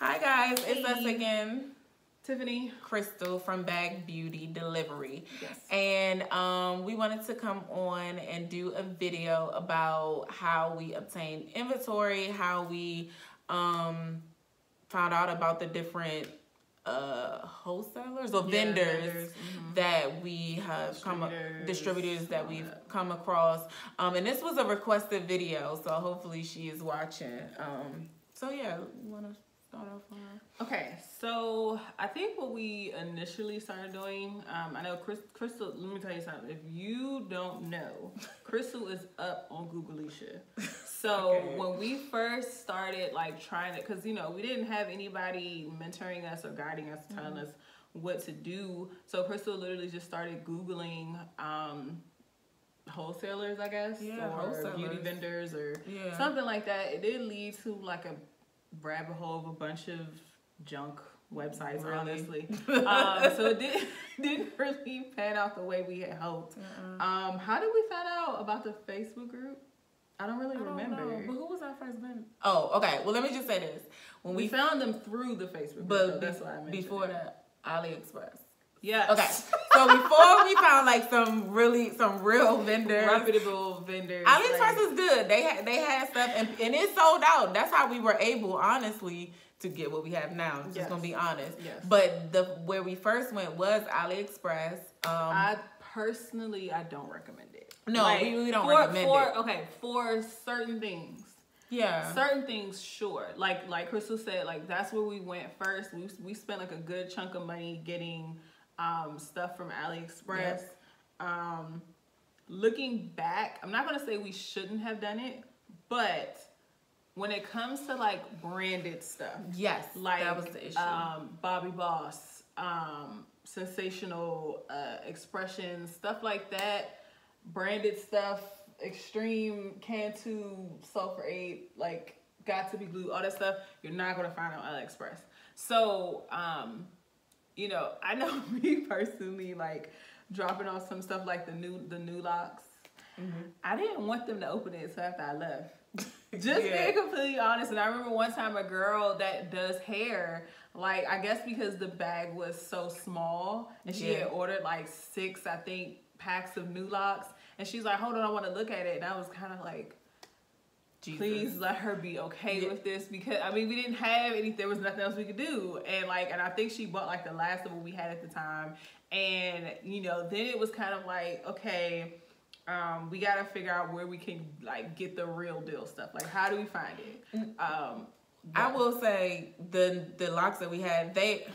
Hi guys, it's us again, Tiffany. Crystal from Bagged Beauty Delivery. Yes. And um, we wanted to come on and do a video about how we obtain inventory, how we um, found out about the different uh, wholesalers or Yeah, vendors, vendors, mhm. that we have come Distributors, that we've come across. Um, and this was a requested video, so hopefully she is watching. Um, so yeah, want to start off on Okay, so I think what we initially started doing, um, I know Chris, Crystal. Let me tell you something. If you don't know, Crystal is up on Googleisha. So Okay. when we first started, like trying to, because you know we didn't have anybody mentoring us or guiding us, telling Mm-hmm. us what to do. So Crystal literally just started googling. Um, wholesalers i guess Yeah, or beauty vendors or Yeah. something like that it did lead to like a rabbit hole of a bunch of junk websites Really? honestly um, so it did, didn't really pan out the way we had hoped Uh-uh. um, how did we find out about the facebook group i don't really I don't remember know, but who was our first vendor? Oh, okay. Well, let me just say this: when we we, found them through the facebook group but though. that's why i mentioned before it. that, AliExpress. Yes Okay, so before we found like some really some real vendors, reputable vendors AliExpress like- is good. They had they had stuff and, and it sold out. That's how we were able, honestly, to get what we have now. Just Yes. gonna be honest. Yes. But the where we first went was AliExpress. Um, I personally, I don't recommend it. No, we- we don't for, recommend for, it. Okay, for certain things, yeah. certain things, sure. Like like Crystal said, like that's where we went first. We we spent like a good chunk of money getting um, stuff from AliExpress. Um, looking back, I'm not gonna say we shouldn't have done it, but when it comes to like branded stuff, Yes. like that was the issue. Um, Bobbi Boss, um, Sensationnel uh, expressions, stuff like that, branded stuff, extreme Cantu, sulfur eight, like got to be glue, all that stuff. You're not gonna find on AliExpress. So, um, you know, I know me personally, like dropping off some stuff like the new the Nu Locs. Mm-hmm. I didn't want them to open it until after I left. Just Yeah. being completely honest, and I remember one time a girl that does hair, like I guess because the bag was so small, and she Yeah. had ordered like six, I think, packs of Nu Locs, and she's like, "Hold on, I want to look at it," and I was kind of like, Jesus. please let her be okay Yeah. with this because I mean we didn't have anything there was nothing else we could do. And like and I think she bought like the last of what we had at the time. And you know then it was kind of like okay um, we gotta figure out where we can like get the real deal stuff. Like how do we find it? Um, I will say the the locks that we had, they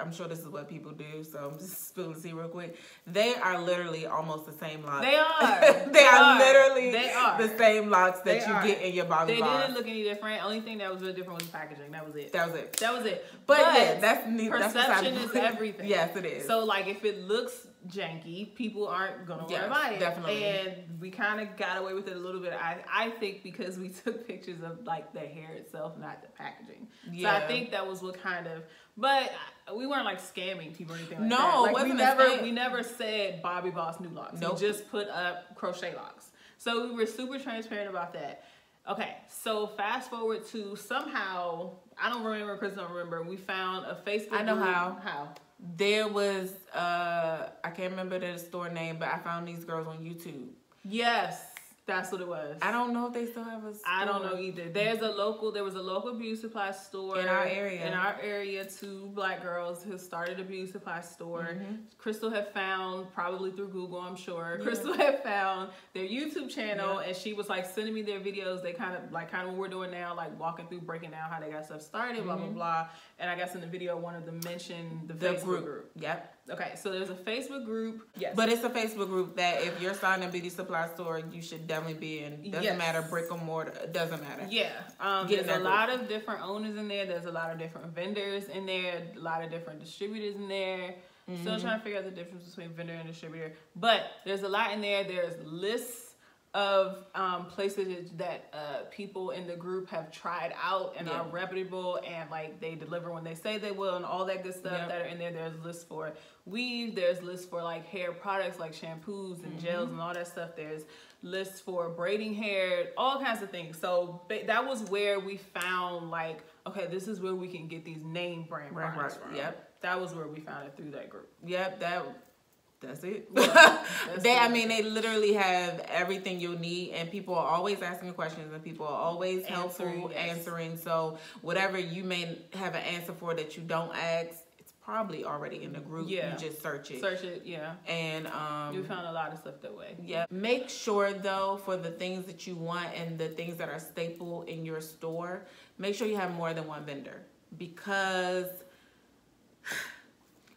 I'm sure this is what people do, so I'm just spilling the tea real quick. They are literally almost the same locks. They are. they, They are, are. literally They are. the same locks that They you are. get in your Bobby they Boss. didn't look any different only thing that was really different was the packaging that was it that was it. that was it But, yeah, that's neat. That's perception the is everything. Yes, it is. So like if it looks janky, people aren't gonna Yes, want to buy it. definitely. And we kind of got away with it a little bit. I I think because we took pictures of like the hair itself, not the packaging. So I think that was what kind of. But we weren't like scamming people or anything like No, that. Like wasn't we never we never said Bobbi Boss Nu Locs. Nope. We just put up crochet locks. So we were super transparent about that. Okay, so fast forward to somehow I don't remember because I don't remember. We found a Facebook. I know group- how. How? There was uh I can't remember the store name, but I found these girls on YouTube. Yes, that's what it was. I don't know if they still have a store. I don't know either. There's a local. There was a local beauty supply store In our area. In our area, two black girls who started a beauty supply store. Mm-hmm. Crystal had found probably through Google, I'm sure. Yeah. Crystal had found their YouTube channel, Yeah. and she was like sending me their videos. They kind of like kind of what we're doing now, like walking through, breaking down how they got stuff started, blah blah blah. And I guess in the video, one of them mentioned the, Mm-hmm. The Facebook group. group. Yep. Okay, so there's a Facebook group. Yes, But it's a Facebook group that if you're starting a beauty supply store, you should definitely be in. Doesn't Yes. matter brick or mortar. Doesn't matter. Yeah, um, there's a lot of different owners in there. There's a lot of different vendors in there. A lot of different distributors in there. Mm-hmm. Still trying to figure out the difference between vendor and distributor, but there's a lot in there. There's lists of um, places that uh, people in the group have tried out and Yeah. are reputable and like they deliver when they say they will and all that good stuff Yep. that are in there. There's lists for weave. There's lists for like hair products like shampoos and gels Mm-hmm. and all that stuff. There's lists for braiding hair, all kinds of things. So ba- that was where we found like, okay, this is where we can get these name brand Right, products right, from. yep. That was where we found it through that group. Yep, that that's it. That's they, I mean, they literally have everything you'll need, and people are always asking questions, and people are always helpful Answering, yes. answering. So whatever you may have an answer for that you don't ask, it's probably already in the group. Yeah. You just search it, Search it, yeah. and um, We found a lot of stuff that way. yeah. Make sure though for the things that you want and the things that are staple in your store, make sure you have more than one vendor because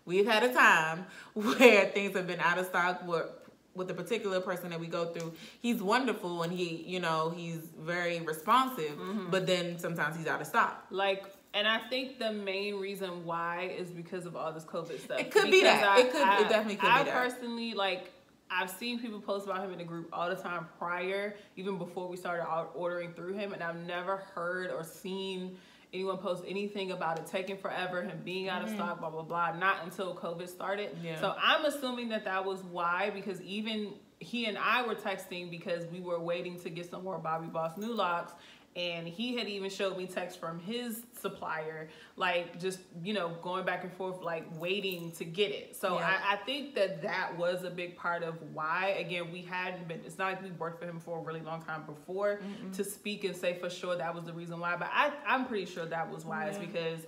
we've had a time where things have been out of stock with with a particular person that we go through. He's wonderful and he, you know, he's very responsive, Mm-hmm. but then sometimes he's out of stock. Like, and I think the main reason why is because of all this COVID stuff. It could be Because that. It could- it definitely could I be that. personally like. I've seen people post about him in the group all the time prior, even before we started out ordering through him, and I've never heard or seen anyone post anything about it taking forever, him being out of stock, blah blah blah. Not until COVID started. Mm-hmm. Yeah. So I'm assuming that that was why, because even he and I were texting because we were waiting to get some more Bobbi Boss Nu Locs. And he had even showed me text from his supplier, like just, you know, going back and forth, like waiting to get it. So Yeah. I, I think that that was a big part of why, again, we hadn't been, it's not like we worked for him for a really long time before to speak and say for sure that was the reason why. But I, I'm pretty sure that was why. It's because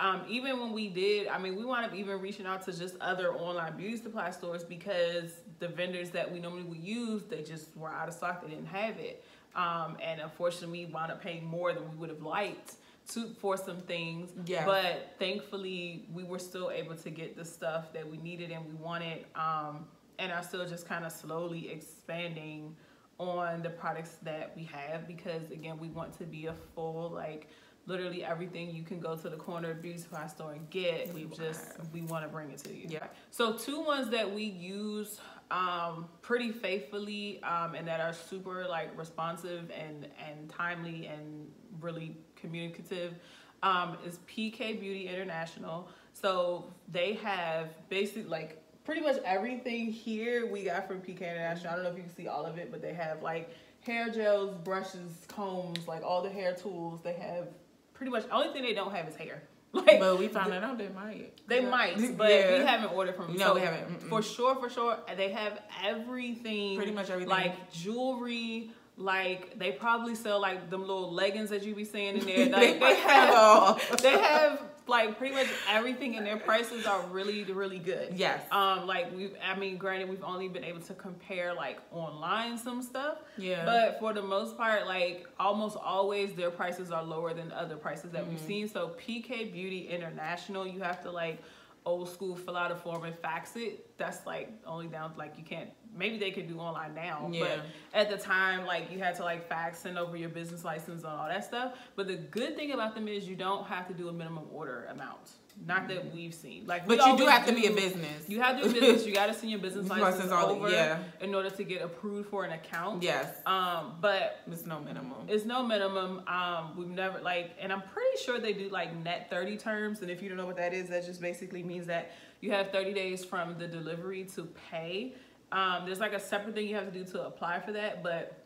um, even when we did, I mean, we wound up even reaching out to just other online beauty supply stores because the vendors that we normally would use, they just were out of stock. They didn't have it. Um, and unfortunately, we wound up paying more than we would have liked to for some things. Yeah. But thankfully, we were still able to get the stuff that we needed and we wanted, um, and are still just kind of slowly expanding on the products that we have because again, we want to be a full like literally everything you can go to the corner beauty supply store and get. We We just we want to bring it to you. Yeah. So two ones that we use um, pretty faithfully um, and that are super like responsive and and timely and really communicative um, is PK Beauty International. So they have basically like pretty much everything here we got from PK International. I don't know if you can see all of it, but they have like hair gels, brushes, combs, like all the hair tools. They have pretty much only thing they don't have is hair. Like But we found that out they might. they Yeah. might, but Yeah. we haven't ordered from them. No, we haven't. Mm-mm. For sure, for sure. They have everything. Pretty much everything. Like jewelry. Like they probably sell like them little leggings that you be seeing in there. They Like, they might have have, all. they have like pretty much everything, and their prices are really, really good. Yes. Um, like we, I mean, granted, we've only been able to compare like online some stuff. Yeah. But for the most part, like almost always, their prices are lower than other prices that we've seen. So PK Beauty International, you have to like old school fill out a form and fax it. That's like only down like you can't. Maybe they could do online now, Yeah. but at the time, like you had to like fax, send over your business license and all that stuff. But the good thing about them is you don't have to do a minimum order amount. Not that we've seen. Like, But you do have to be a business. You have to do business. You got to send your business license License all the- over yeah. in order to get approved for an account. Yes. Um, but It's no minimum. it's no minimum. Um, we've never like, and I'm pretty sure they do like net 30 terms. And if you don't know what that is, that just basically means that you have 30 days from the delivery to pay. Um, there's like a separate thing you have to do to apply for that, but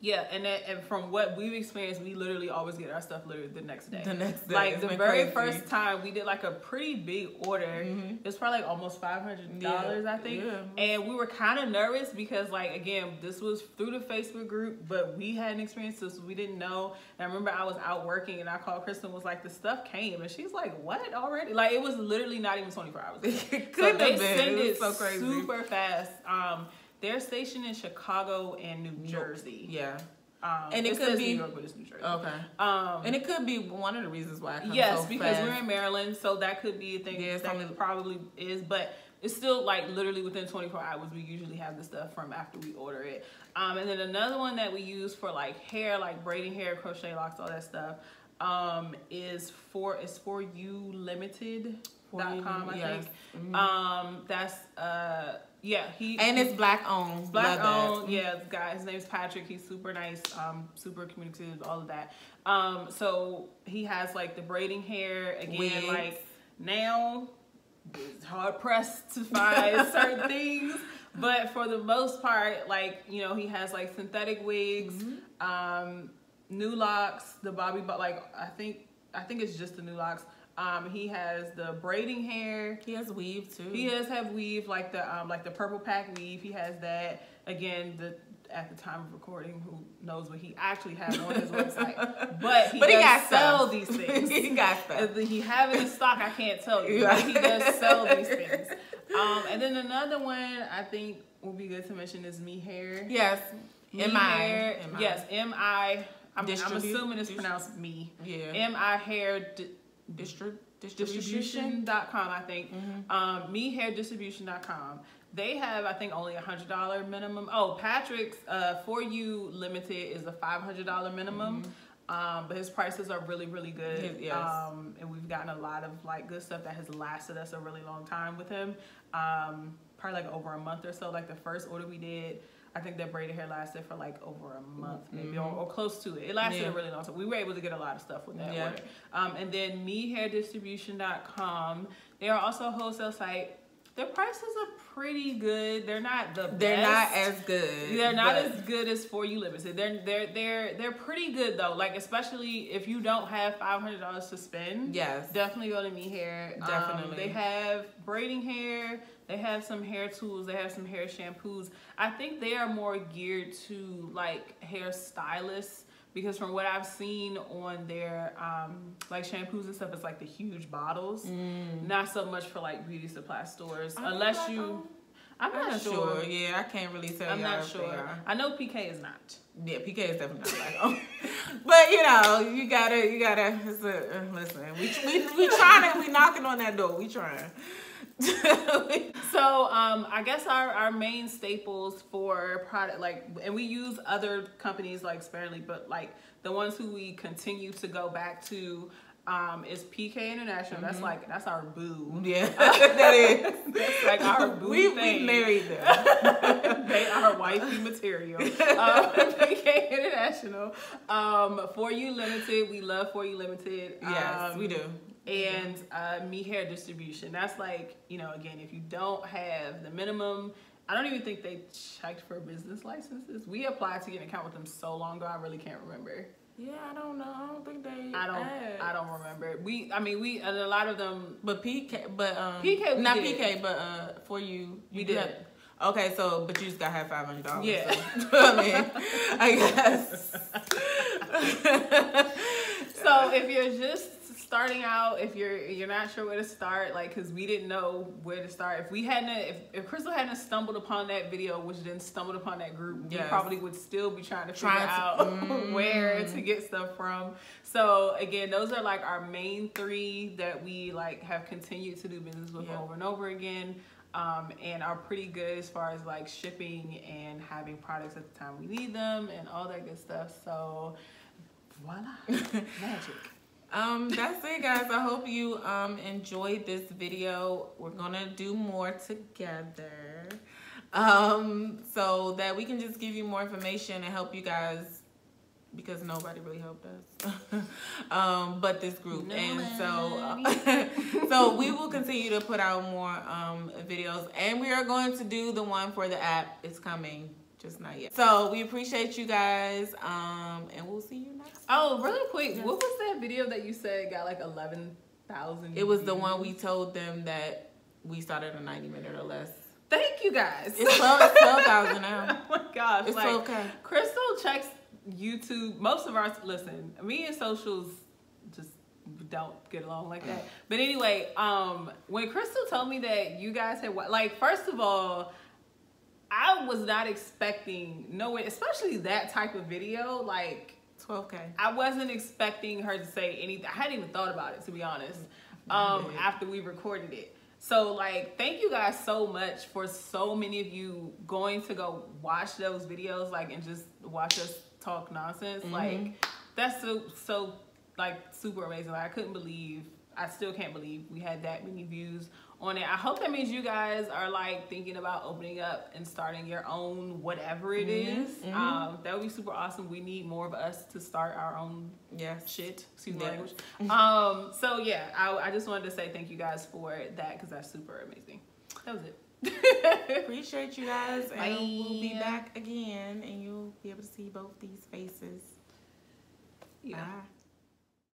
yeah, and that, and from what we've experienced, we literally always get our stuff literally the next day. The next day. Like It's the very crazy. first time we did like a pretty big order. It was probably like almost five hundred dollars, Yeah, I think. yeah. And we were kind of nervous because like again, this was through the Facebook group, but we hadn't experienced this. We didn't know. And I remember I was out working and I called Kristen was like, the stuff came, and she's like, what already? Like it was literally not even twenty four hours. It so couldn't they been. send It it so crazy. super fast. Um, they're stationed in Chicago and New Jersey. Yeah. Um, And it could be- New York, but it's New Jersey. Okay. Um, And it could be one of the reasons why. Yes, so because fast. we're in Maryland, so that could be a thing. Yeah, that probably is, but it's still like literally within 24 hours. We usually have the stuff from after we order it. Um, and then another one that we use for like hair, like braiding hair, crochet locks, all that stuff, um, is for is for you limited. com, I Yes. think. Um, that's uh, yeah, he And it's black owned. Black Love that. owned, yeah. The guy, his name's Patrick. He's super nice, um, super communicative, all of that. Um, so he has like the braiding hair again. Wigs. Like now, it's hard pressed to find certain things, but for the most part, like you know, he has like synthetic wigs, Mm-hmm. um, Nu Locs, the bobby, but like I think I think it's just the Nu Locs. Um, he has the braiding hair. He has weave too. He does have weave, like the um, like the purple pack weave. He has that. Again, the at the time of recording, who knows what he actually has on his website? But he But he does got sell stuff. these things. he got stuff. He have it in stock, I can't tell you. But he does sell these things. Um, and then another one I think would be good to mention is Me Hair. Yes. Me M I. Hair. M I. Yes, M I. I'm, I'm assuming it's pronounced me. Yeah. M I Hair. Di- Distri- distribution. distribution.com i think. Um mehairdistribution.com they have i think only a hundred dollar minimum. Oh patrick's uh for you limited is a five hundred dollar minimum. Um but his prices are really really good. Yes. um and we've gotten a lot of like good stuff that has lasted us a really long time with him. Um probably like over a month or so. Like the first order we did I think that braided hair lasted for like over a month, maybe or, or close to it. It lasted Yeah. a really long time. We were able to get a lot of stuff with that Yeah. order. Um, and then mehairdistribution.com. They are also a wholesale site. Their prices are pretty good. They're not the They're best. not as good. They're not as good as For You Limited. They're they're they're they're pretty good though. Like especially if you don't have five hundred dollars to spend. Yes. Definitely go to Me Hair. Um, Definitely. they have braiding hair. They have some hair tools. They have some hair shampoos. I think they are more geared to like hairstylists because from what I've seen on their um, like shampoos and stuff, it's like the huge bottles. Not so much for like beauty supply stores, they unless you. I'm I'm not, sure. sure. Yeah, I can't really tell I'm not sure. I know PK is not. Yeah, PK is definitely not black owned. but you know, you gotta, you gotta. It's a, uh, listen, we we we trying to, we knocking on that door. We trying. So um, I guess our, our main staples for product like, and we use other companies like sparingly, but like the ones who we continue to go back to um, is PK International. That's like that's our boo. yeah, that is. That's like our boo we thing. we married them. they are wifey material. Um, PK International. Um, For You Limited, we love For You Limited. Yes, Um, we do. And uh, me hair distribution. That's like you know again if you don't have the minimum. I don't even think they checked for business licenses. We applied to get an account with them so long ago. I really can't remember. Yeah, I don't know. I don't think they. I don't. asked. I don't remember. We. I mean, we. And a lot of them. But PK, but um, PK not did. PK, but uh, for you, We you did. have- okay, so but you just gotta have five hundred dollars. Yeah. So, I mean, I guess. So if you're just starting out, if you're you're not sure where to start, like because we didn't know where to start. If we hadn't, if, if Crystal hadn't stumbled upon that video, which then stumbled upon that group, we probably would still be trying to figure Trying to- out Mm. where to get stuff from. So again, those are like our main three that we like have continued to do business with Yeah. over and over again. Um, and are pretty good as far as like shipping and having products at the time we need them and all that good stuff. So voila, magic. Um, that's it, guys. I hope you um enjoyed this video. We're gonna do more together, um, so that we can just give you more information and help you guys because nobody really helped us, um, but this group. and so, so we will continue to put out more um videos, and we are going to do the one for the app. It's coming. Just not yet. So we appreciate you guys, um, and we'll see you next. Oh, really quick, Yes. what was that video that you said got like eleven thousand? It was the one we told them that we started a 90 minute or less. Thank you guys. It's 12 it's 12,000 now. oh my gosh, It's like 12K. Crystal checks YouTube. Most of our listen, me and socials just don't get along like that. But anyway, um, when Crystal told me that you guys had like, first of all. I was not expecting no way, especially that type of video. Like 12K. I wasn't expecting her to say anything. I hadn't even thought about it to be honest. Um, Yeah. after we recorded it. So like, thank you guys so much for so many of you going to go watch those videos, like, and just watch us talk nonsense. Like, that's so so like super amazing. Like, I couldn't believe I still can't believe we had that many views on it. I hope that means you guys are like thinking about opening up and starting your own whatever it Mhm, is. mhm. Um, that would be super awesome. We need more of us to start our own Yes. shit. Excuse the Yes. language. Um, so yeah, I, I just wanted to say thank you guys for that because that's super amazing. That was it. Appreciate you guys, and Bye. we'll be back again, and you'll be able to see both these faces. yeah. Bye.